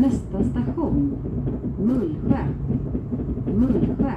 Nästa station, Mullsjö. Mullsjö.